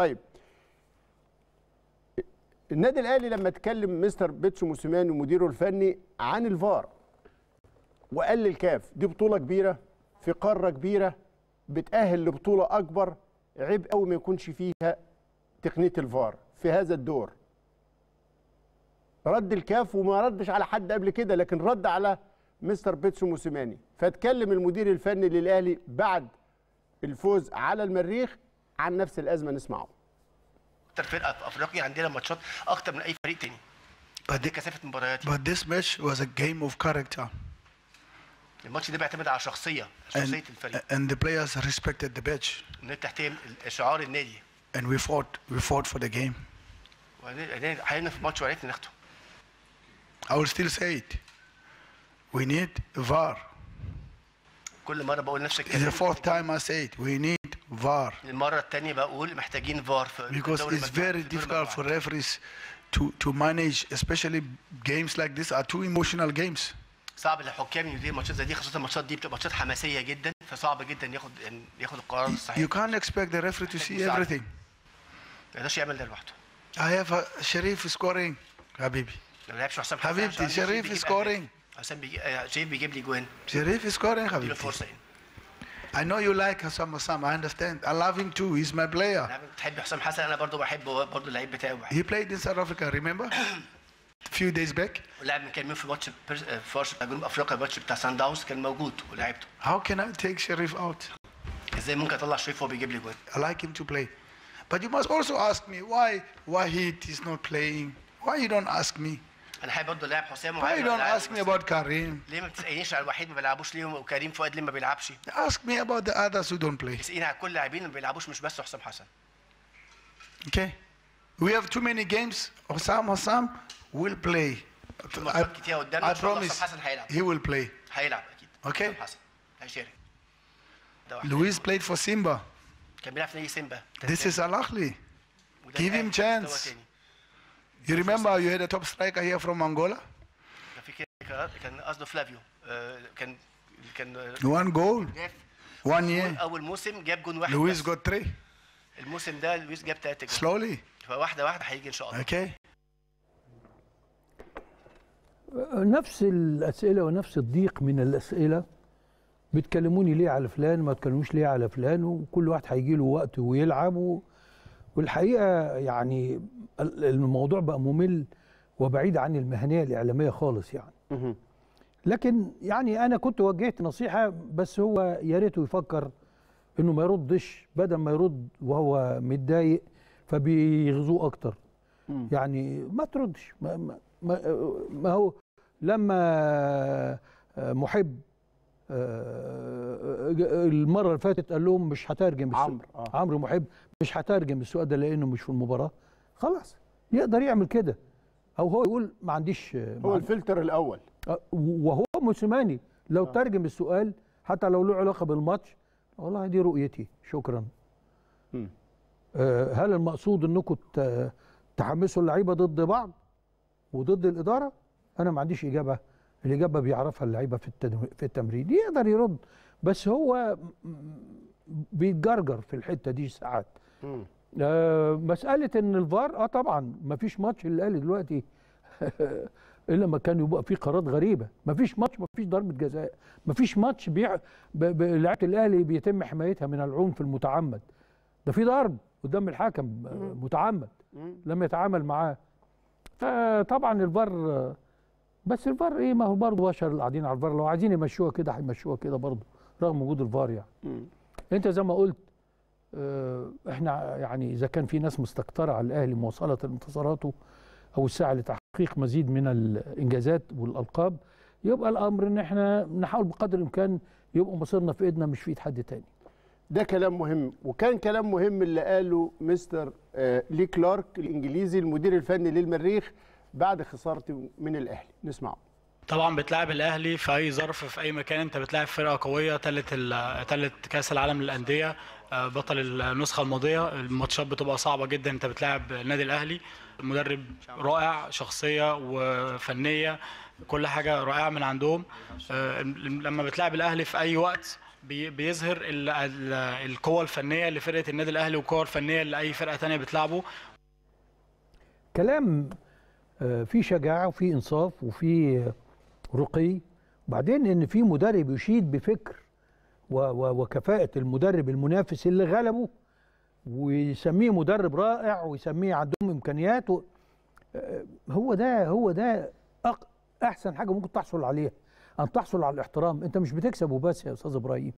طيب. النادي الأهلي لما اتكلم مستر بيتسو موسيماني ومديره الفني عن الفار وقال للكاف دي بطولة كبيرة في قارة كبيرة بتأهل لبطولة أكبر عيب قوي ما يكونش فيها تقنية الفار في هذا الدور. رد الكاف وما ردش على حد قبل كده لكن رد على مستر بيتسو موسيماني. فاتكلم المدير الفني للأهلي بعد الفوز على المريخ عن نفس الأزمة نسمعه أكتر فرقة في أفريقيا عندنا ماتشات أكتر من أي فريق تاني But, the, كثافة مباريات but this match was a game of character, الماتش ده بيعتمد على شخصية and, شخصيه الفريق and the players respected the badge, إن أنت تحترم شعار النادي and we fought. We fought for the game. وبعدين حالنا في الماتش وعرفنا ناخده I will still say it. We need VAR. كل مرة بقول نفس It's the الكلام fourth time I say it. We need VAR المره الثانيه بقول محتاجين فار في because الدوري it's المجموعي- very في دور difficult for المجموعات. referees to to manage, especially games like this are two emotional games. صعب للحكام يدير ماتشات زي دي خاصه الماتشات دي بتبقى ماتشات حماسيه جدا فصعب جدا ياخد يعني ياخد القرار الصحيح You can't expect the referee to see مساعدة. everything. ما يقدرش يعمل ده لوحده I have a Sharif scoring, Habibi. لو ما لعبش حسام حسن حبيبتي، عشان شريف بيجيب scoring. أهداف. حسام بيجي... آه، شريف بيجيب لي جوان Sharif is scoring, اديله Habibi. فرصه يعني I know you like Hassan Massam. I understand. I love him too. He's my player. أنا بتحب حسام حسن انا برضو بحبه برضو اللعيب بتاعه بحبه He played in South Africa, remember? A few days back. ولعب من كام يوم في ماتش بيرس- آه، في ماتش جنوب افريقيا الماتش بتاع سان داونز كان موجود ولعبته How can I take Sharif out? ازاي ممكن اطلع شريف وهو بيجيب لي جوان I like him to play. But you must also ask me why why he is not playing. Why you don't ask me? أنا حابب برضه لاعب حسام Why you don't ask me about Karim? ليه ما بتسألنيش على الوحيد ما بيلعبوش ليه وكريم فؤاد ليه ما بيلعبش Ask me about the others who don't play. اساليني على كل اللاعبين اللي ما بيلعبوش مش بس حسام حسن Okay? We have too many games. Osam Osam will play. في ماتشات كتير قدامنا I promise حسام حسن هيلعب he will play. هيلعب أكيد Okay. حسام حسن هيشارك Luis played for Simba. كان بيلعب في نادي سيمبا This is Al Ahly. give him chance. You remember you had a top striker here from Angola? كان قصده فلافيو آه، كان كان One goal, جاب one year. أول موسم جاب جون واحد Luis بس. got three. الموسم ده لويس جاب ثلاثة جون Slowly. فواحدة واحدة هيجي إن شاء الله Okay? نفس الأسئلة ونفس الضيق من الأسئلة بتكلموني ليه على فلان ما تكلموش ليه على فلان وكل واحد هيجي له وقت ويلعب و... والحقيقة يعني ال- الموضوع بقى ممل وبعيد عن المهنية الإعلامية خالص يعني. لكن يعني أنا كنت وجهت نصيحة بس هو يا ريته يفكر إنه ما يردش. بدل ما يرد وهو متضايق فبيغزوه أكتر. يعني ما تردش. ما, ما, ما, هو لما محب المرة اللي فاتت قال لهم مش هترجم عمرو، آه. عمرو محب مش هترجم السؤال ده لأنه مش في المباراة. خلاص. يقدر يعمل كده. أو هو يقول ما عنديش هو الفلتر الأول. آه، وهو موسيماني. لو ترجم السؤال حتى لو له علاقة بالماتش والله دي رؤيتي. شكرا. آه، هل المقصود إنكم تحمسوا اللعيبة ضد بعض وضد الإدارة؟ أنا ما عنديش إجابة. الاجابه بيعرفها اللعيبة في في التمرين يقدر يرد. بس هو بيتجرجر في الحتة دي ساعات. آه، مسألة إن الفار آه طبعا ما فيش ماتش الاهلي دلوقتي. إلا ما كان يبقى فيه قرارات غريبة. ما فيش ماتش ما فيش ضربة جزاء. ما فيش ماتش بيع ب- ب- لعيبة الأهلي بيتم حمايتها من العنف المتعمد. ده في ضرب قدام الحكم متعمد. لم يتعامل معاه. فطبعا الفار بس الفار إيه ما هو برضه بشر اللي قاعدين على الفار. لو عايزين يمشوها كده هيمشوها كده برضه رغم وجود الفار يعني. أنت زي ما قلت آه، إحنا يعني إذا كان في ناس مستكترة على الأهلي مواصلة انتصاراته أو السعي لتحقيق مزيد من الإنجازات والألقاب يبقى الأمر إن إحنا نحاول بقدر الإمكان يبقى مصيرنا في إيدنا مش في إيد حد تاني. ده كلام مهم وكان كلام مهم اللي قاله مستر آه، لي كلارك الإنجليزي المدير الفني للمريخ بعد خسارته من الأهلي. نسمعه. طبعا بتلعب الأهلي في أي ظرف في أي مكان. أنت بتلعب فرقة قوية ال- تالت كأس العالم للأندية آه، بطل النسخة الماضية. الماتشات بتبقى صعبة جدا. أنت بتلعب النادي الأهلي. مدرب رائع شخصية وفنية كل حاجة رائعة من عندهم. آه، لما بتلعب الأهلي في أي وقت بي- بيظهر ال- ال- القوة الفنية لفرقة النادي الأهلي والقوه الفنية لأي فرقة تانية بتلعبه. كلام آه، فيه شجاعة وفيه إنصاف وفيه رقي. وبعدين إن في مدرب يشيد بفكر وكفاءة المدرب المنافس اللي غلبه ويسميه مدرب رائع ويسميه عندهم إمكانيات آه، هو ده هو ده أحسن حاجة ممكن تحصل عليها أن تحصل على الاحترام. أنت مش بتكسب وبس يا أستاذ إبراهيم.